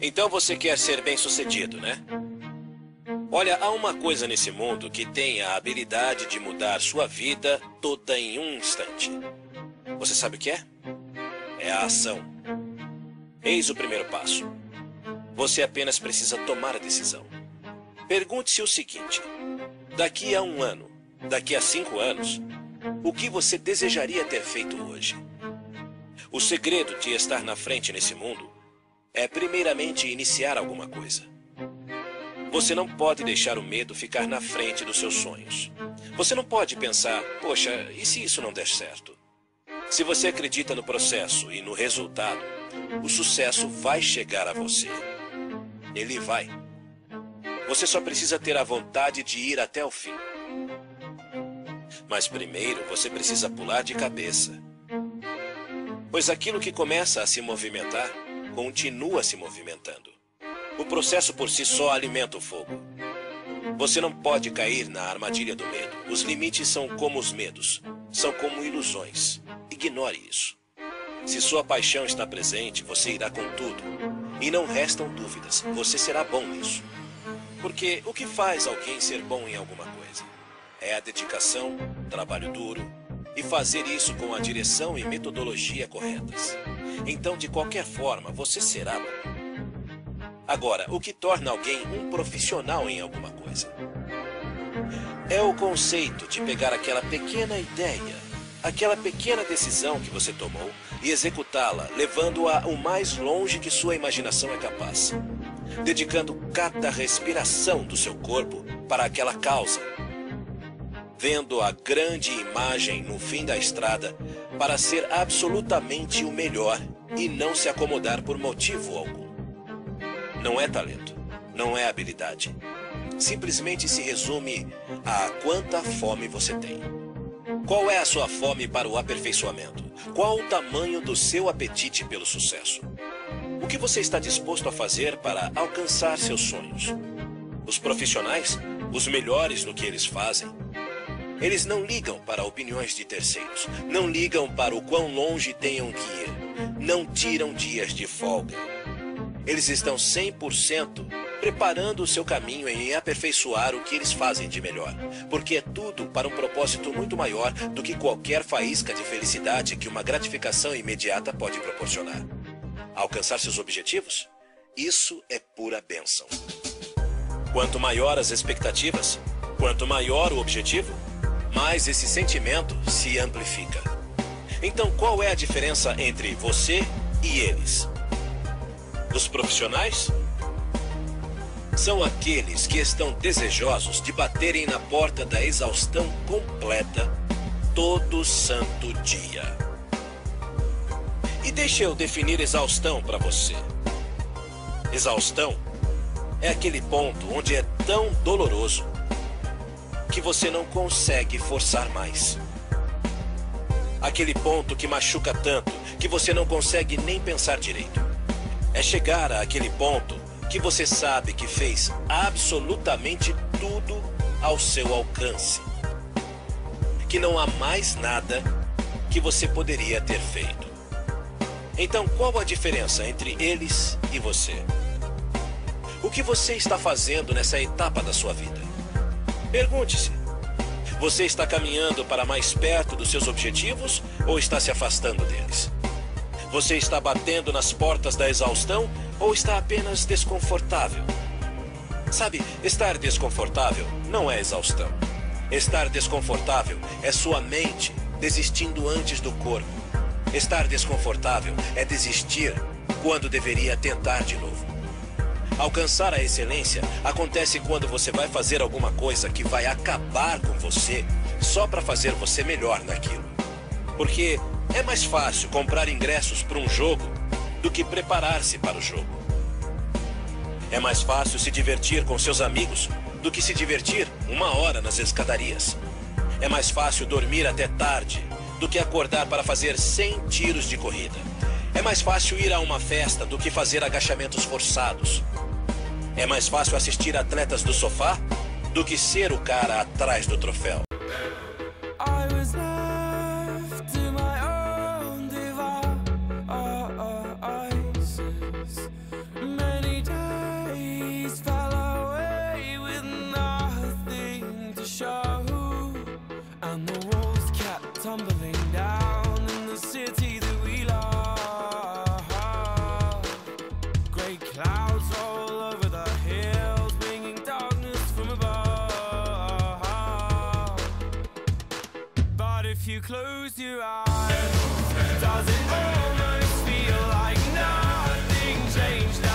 Então você quer ser bem-sucedido, né? Olha, há uma coisa nesse mundo que tem a habilidade de mudar sua vida toda em um instante. Você sabe o que é? É a ação. Eis o primeiro passo. Você apenas precisa tomar a decisão. Pergunte-se o seguinte: daqui a um ano, daqui a cinco anos, o que você desejaria ter feito hoje? O segredo de estar na frente nesse mundo é, primeiramente, iniciar alguma coisa. Você não pode deixar o medo ficar na frente dos seus sonhos. Você não pode pensar, poxa, e se isso não der certo? Se você acredita no processo e no resultado, o sucesso vai chegar a você. Ele vai. Você só precisa ter a vontade de ir até o fim. Mas primeiro você precisa pular de cabeça. Pois aquilo que começa a se movimentar continua se movimentando. O processo por si só alimenta o fogo. Você não pode cair na armadilha do medo. Os limites são como os medos, são como ilusões. Ignore isso. Se sua paixão está presente, você irá com tudo. E não restam dúvidas, você será bom nisso. Porque o que faz alguém ser bom em alguma coisa? É a dedicação, trabalho duro e fazer isso com a direção e metodologia corretas. Então, de qualquer forma, você será. Agora, o que torna alguém um profissional em alguma coisa? É o conceito de pegar aquela pequena ideia, aquela pequena decisão que você tomou e executá-la, levando-a o mais longe que sua imaginação é capaz. Dedicando cada respiração do seu corpo para aquela causa. Vendo a grande imagem no fim da estrada para ser absolutamente o melhor e não se acomodar por motivo algum. Não é talento, não é habilidade. Simplesmente se resume a quanta fome você tem. Qual é a sua fome para o aperfeiçoamento? Qual o tamanho do seu apetite pelo sucesso? O que você está disposto a fazer para alcançar seus sonhos? Os profissionais, os melhores no que eles fazem, eles não ligam para opiniões de terceiros, não ligam para o quão longe tenham que ir, não tiram dias de folga. Eles estão 100% preparando o seu caminho em aperfeiçoar o que eles fazem de melhor, porque é tudo para um propósito muito maior do que qualquer faísca de felicidade que uma gratificação imediata pode proporcionar. Alcançar seus objetivos? Isso é pura bênção. Quanto maior as expectativas, quanto maior o objetivo, mais esse sentimento se amplifica. Então, qual é a diferença entre você e eles? Os profissionais são aqueles que estão desejosos de baterem na porta da exaustão completa todo santo dia. E deixa eu definir exaustão para você. Exaustão é aquele ponto onde é tão doloroso que você não consegue forçar mais. Aquele ponto que machuca tanto que você não consegue nem pensar direito. É chegar àquele ponto que você sabe que fez absolutamente tudo ao seu alcance. Que não há mais nada que você poderia ter feito. Então, qual a diferença entre eles e você? O que você está fazendo nessa etapa da sua vida? Pergunte-se: você está caminhando para mais perto dos seus objetivos ou está se afastando deles? Você está batendo nas portas da exaustão ou está apenas desconfortável? Sabe, estar desconfortável não é exaustão. Estar desconfortável é sua mente desistindo antes do corpo. Estar desconfortável é desistir quando deveria tentar de novo. Alcançar a excelência acontece quando você vai fazer alguma coisa que vai acabar com você só para fazer você melhor naquilo. Porque é mais fácil comprar ingressos para um jogo do que preparar-se para o jogo. É mais fácil se divertir com seus amigos do que se divertir uma hora nas escadarias. É mais fácil dormir até tarde do que acordar para fazer 100 tiros de corrida. É mais fácil ir a uma festa do que fazer agachamentos forçados. É mais fácil assistir atletas do sofá do que ser o cara atrás do troféu. if you close your eyes. Does it almost feel like nothing changed?